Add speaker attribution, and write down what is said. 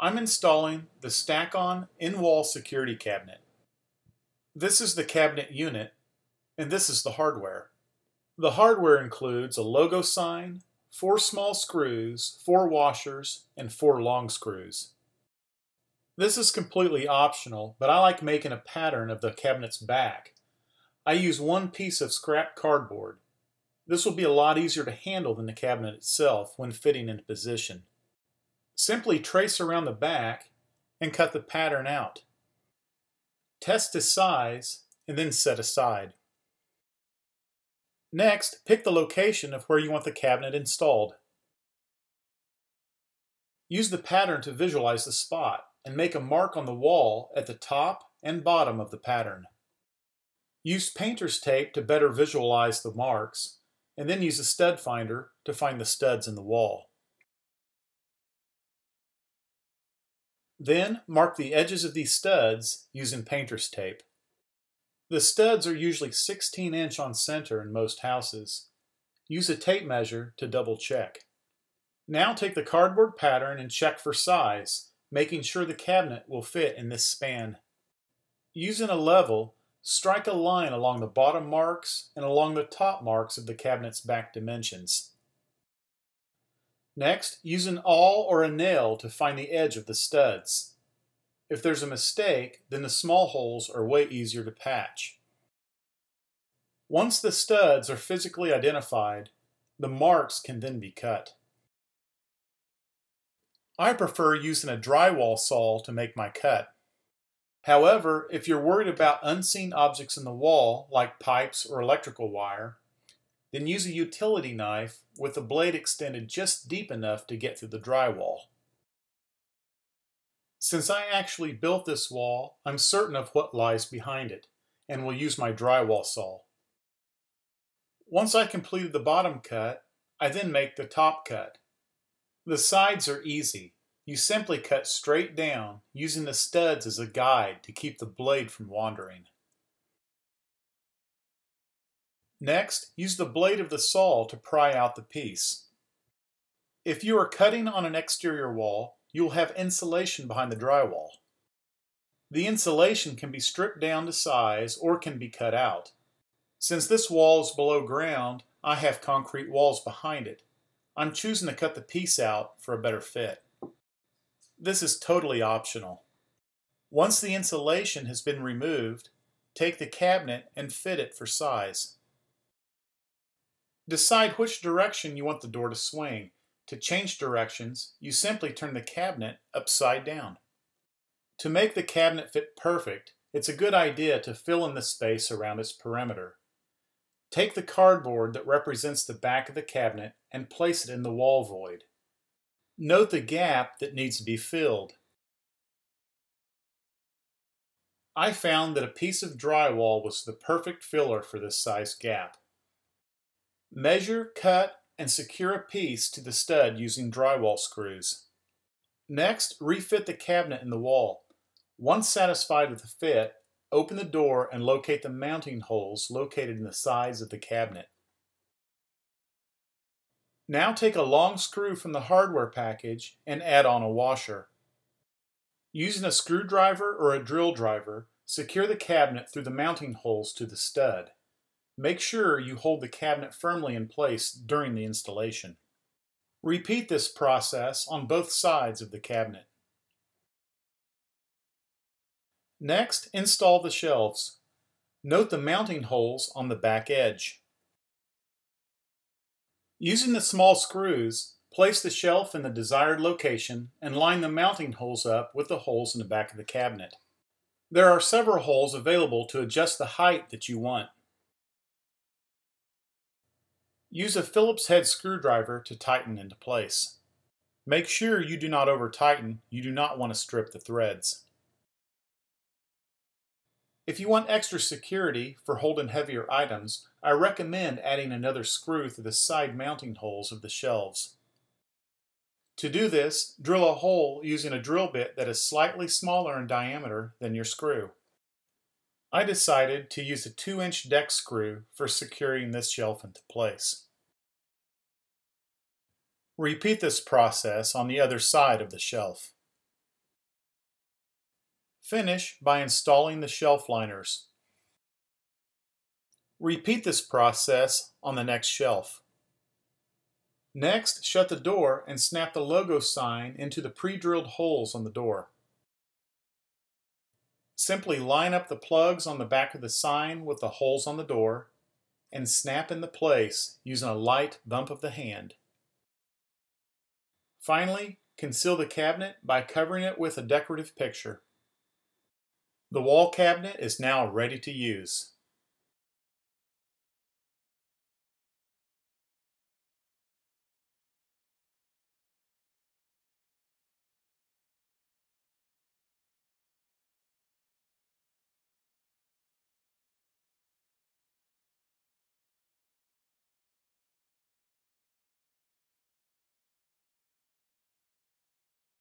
Speaker 1: I'm installing the Stack-On in-wall security cabinet. This is the cabinet unit, and this is the hardware. The hardware includes a logo sign, four small screws, four washers, and four long screws. This is completely optional, but I like making a pattern of the cabinet's back. I use one piece of scrap cardboard. This will be a lot easier to handle than the cabinet itself when fitting into position. Simply trace around the back and cut the pattern out. Test the size and then set aside. Next, pick the location of where you want the cabinet installed. Use the pattern to visualize the spot and make a mark on the wall at the top and bottom of the pattern. Use painter's tape to better visualize the marks, and then use a stud finder to find the studs in the wall. Then mark the edges of these studs using painter's tape. The studs are usually 16 inch on center in most houses. Use a tape measure to double check. Now take the cardboard pattern and check for size, making sure the cabinet will fit in this span. Using a level, strike a line along the bottom marks and along the top marks of the cabinet's back dimensions. Next, use an awl or a nail to find the edge of the studs. If there's a mistake, then the small holes are way easier to patch. Once the studs are physically identified, the marks can then be cut. I prefer using a drywall saw to make my cut. However, if you're worried about unseen objects in the wall, like pipes or electrical wire, then use a utility knife with the blade extended just deep enough to get through the drywall. Since I actually built this wall, I'm certain of what lies behind it, and will use my drywall saw. Once I completed the bottom cut, I then make the top cut. The sides are easy. You simply cut straight down, using the studs as a guide to keep the blade from wandering. Next, use the blade of the saw to pry out the piece. If you are cutting on an exterior wall, you will have insulation behind the drywall. The insulation can be stripped down to size or can be cut out. Since this wall is below ground, I have concrete walls behind it. I'm choosing to cut the piece out for a better fit. This is totally optional. Once the insulation has been removed, take the cabinet and fit it for size. Decide which direction you want the door to swing to change directions, you simply turn the cabinet upside down. To make the cabinet fit perfect, it's a good idea to fill in the space around its perimeter. Take the cardboard that represents the back of the cabinet and place it in the wall void. Note the gap that needs to be filled. I found that a piece of drywall was the perfect filler for this size gap. Measure, cut, and secure a piece to the stud using drywall screws. Next, refit the cabinet in the wall. Once satisfied with the fit, open the door and locate the mounting holes located in the sides of the cabinet. Now take a long screw from the hardware package and add on a washer. Using a screwdriver or a drill driver, secure the cabinet through the mounting holes to the stud. Make sure you hold the cabinet firmly in place during the installation. Repeat this process on both sides of the cabinet. Next, install the shelves. Note the mounting holes on the back edge. Using the small screws, place the shelf in the desired location and line the mounting holes up with the holes in the back of the cabinet. There are several holes available to adjust the height that you want. Use a Phillips head screwdriver to tighten into place. Make sure you do not over tighten, you do not want to strip the threads. If you want extra security for holding heavier items, I recommend adding another screw through the side mounting holes of the shelves. To do this, drill a hole using a drill bit that is slightly smaller in diameter than your screw. I decided to use a 2-inch deck screw for securing this shelf into place. Repeat this process on the other side of the shelf. Finish by installing the shelf liners. Repeat this process on the next shelf. Next, shut the door and snap the logo sign into the pre-drilled holes on the door. Simply line up the plugs on the back of the sign with the holes on the door and snap into place using a light bump of the hand. Finally, conceal the cabinet by covering it with a decorative picture. The wall cabinet is now ready to use.